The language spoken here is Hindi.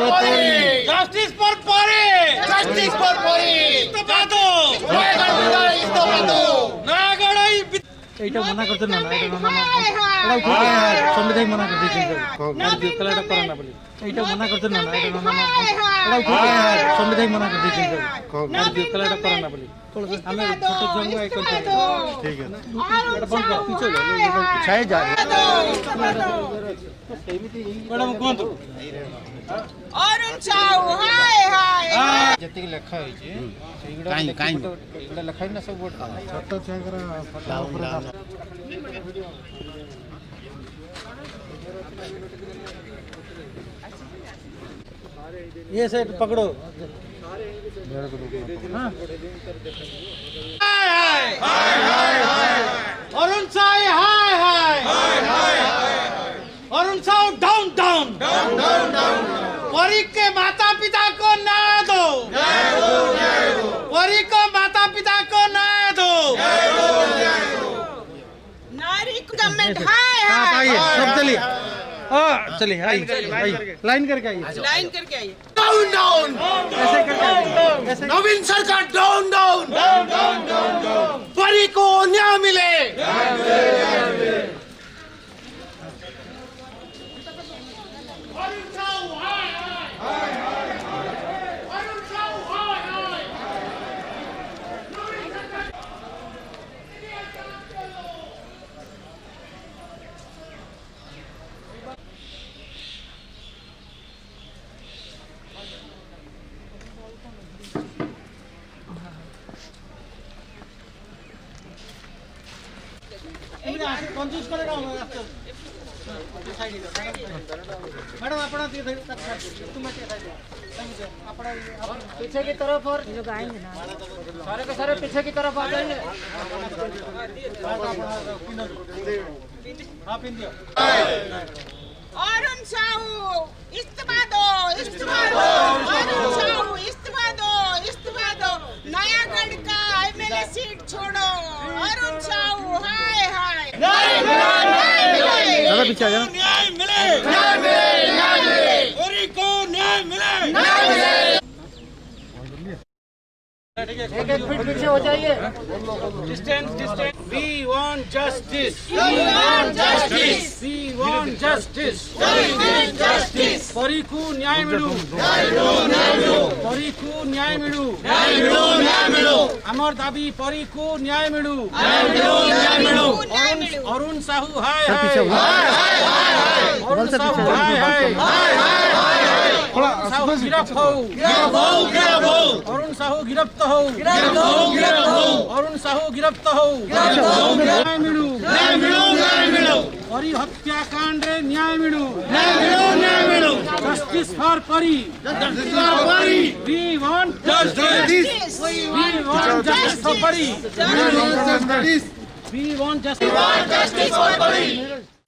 for Puri. Justice for Puri. Justice এইটা মনা করতে না এটা সংবিধান মনা করতে খেলাটা হ্যাঁ, হ্যাঁ, করে না বলি। এইটা মনা করতে না এটা সংবিধান মনা করতে। খেলাটা হ্যাঁ, করে না বলি। আমি ছোট জঙ্গ করতে ঠিক আছে। ম্যাডাম কুহতু অরুণ সাউ হায় जति लेखा होई छी ଯେତିକି लेखा ହେଇଛି ସେଇଗୁଡ଼ା ଏଗୁଡ଼ା ଲେଖା ହେଇନା ସବୁ ଗୋଟେ? ଛୋଟ ଛୁଆଙ୍କର ये सेट पकड़ो हाँ हाय हाय हाय अरुण साई हाय हाय हाय हाय Arun Sai down down down down के माता पिता को दो को माता पिता को न्याय दो नारी को तो सब चलिए। हाँ, चलिए आइए लाइन करके आइए लाइन करके आइए। डाउन डाउन ऐसे करके नवीन सरकार डाउन कंफ्यूज करेगा मैडम अपना पीछे की तरफ़ और लोग आएँगे ना सारे के सारे पीछे की तरफ़ आ जाएँगे हाँ अरुण साहू इस्तीफा दो इस्तीफा दो अरुण साहू इस्तीफा दो इस्तीफा दो नयागढ़ का एमएलए सीट छोड़ो अरुण साहू हाय हाय दादा पीछे आ जाओ न्याय मिले परी को न्याय मिले एक एक फीट पीछे हो जाइए। Distance distance we want justice we want justice we want justice justice. परीकु ಸರಿಕು ನ್ಯಾಯ ಮಿಡು ಪರಿಕು ನ್ಯಾಯ ಮಿಡು আমার দাবি পরিকু ন্যায় মিড়ু অরুণ সাহু হায় অরুণ সাহু হায় সাহু গিরফ হও অরুণ সাহু গিরফত হও অরুণ সাহু গিরফত হও ন্যায় মিড়ু হরি হত্যাকাণ্ডে ন্যায় মিড়ু justice for Pari. Justice for Pari. We want justice. We want justice for Pari. We want justice. We want justice for Pari.